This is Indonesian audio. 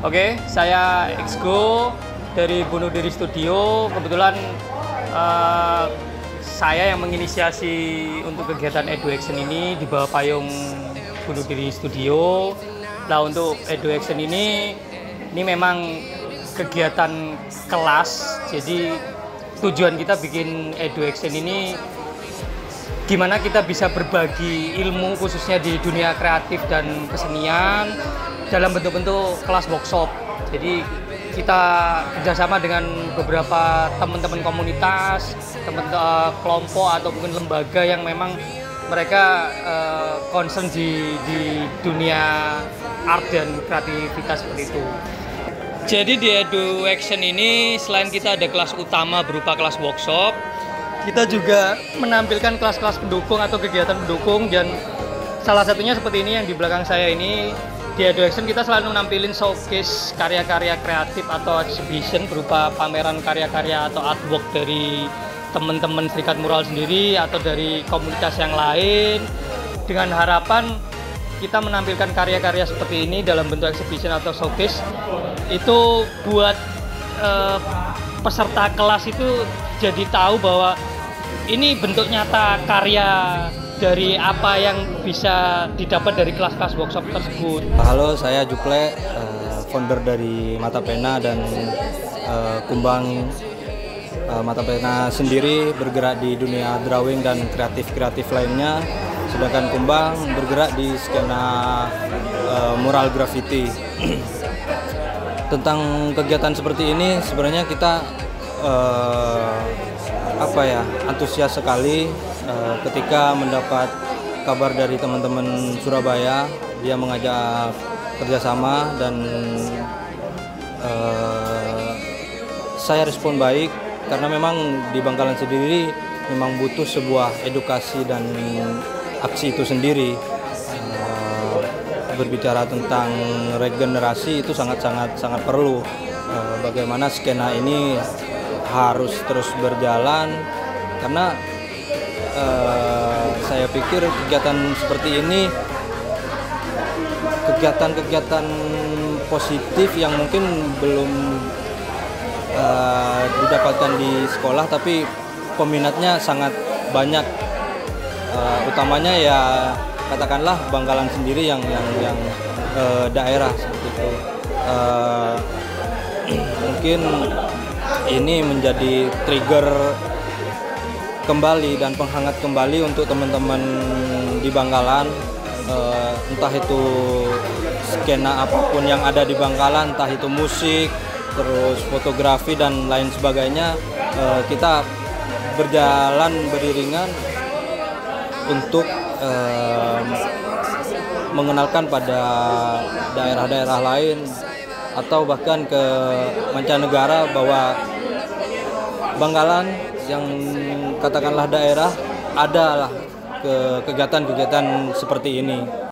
Oke, saya Exgo dari Bunuh Diri Studio. Kebetulan uh, saya yang menginisiasi untuk kegiatan Edu Action ini di bawah payung Bunuh Diri Studio. Nah untuk Edu Action ini, ini memang kegiatan kelas. Jadi tujuan kita bikin Edu Action ini gimana kita bisa berbagi ilmu khususnya di dunia kreatif dan kesenian dalam bentuk-bentuk kelas workshop. Jadi kita kerjasama dengan beberapa teman-teman komunitas, teman uh, kelompok atau mungkin lembaga yang memang mereka uh, concern di, di dunia art dan kreativitas seperti itu. Jadi di Edu Action ini selain kita ada kelas utama berupa kelas workshop, kita juga menampilkan kelas-kelas pendukung atau kegiatan pendukung dan salah satunya seperti ini yang di belakang saya ini. Di Action kita selalu menampilkan showcase karya-karya kreatif atau exhibition berupa pameran karya-karya atau artwork dari teman-teman serikat mural sendiri atau dari komunitas yang lain. Dengan harapan kita menampilkan karya-karya seperti ini dalam bentuk exhibition atau showcase. Itu buat uh, peserta kelas itu jadi tahu bahwa ini bentuk nyata karya dari apa yang bisa didapat dari kelas-kelas workshop tersebut. Halo, saya Juple, uh, founder dari Mata Pena dan uh, Kumbang uh, Mata Pena sendiri bergerak di dunia drawing dan kreatif-kreatif lainnya, sedangkan Kumbang bergerak di skena uh, mural graffiti. Tentang kegiatan seperti ini sebenarnya kita uh, apa ya antusias sekali uh, ketika mendapat kabar dari teman-teman Surabaya dia mengajak kerjasama dan uh, saya respon baik karena memang di Bangkalan sendiri memang butuh sebuah edukasi dan aksi itu sendiri. Berbicara tentang regenerasi itu sangat sangat perlu. Bagaimana skena ini harus terus berjalan karena uh, saya pikir kegiatan seperti ini kegiatan-kegiatan positif yang mungkin belum uh, didapatkan di sekolah tapi peminatnya sangat banyak. Uh, utamanya ya katakanlah Bangkalan sendiri yang yang yang uh, daerah seperti itu. Uh, mungkin ini menjadi trigger kembali dan penghangat kembali untuk teman-teman di Bangkalan. Uh, entah itu skena apa pun yang ada di Bangkalan entah itu musik terus fotografi dan lain sebagainya uh, kita berjalan beriringan untuk uh, mengenalkan pada daerah-daerah lain atau bahkan ke mancanegara bahwa Bangkalan yang katakanlah daerah adalah ke kegiatan-kegiatan seperti ini.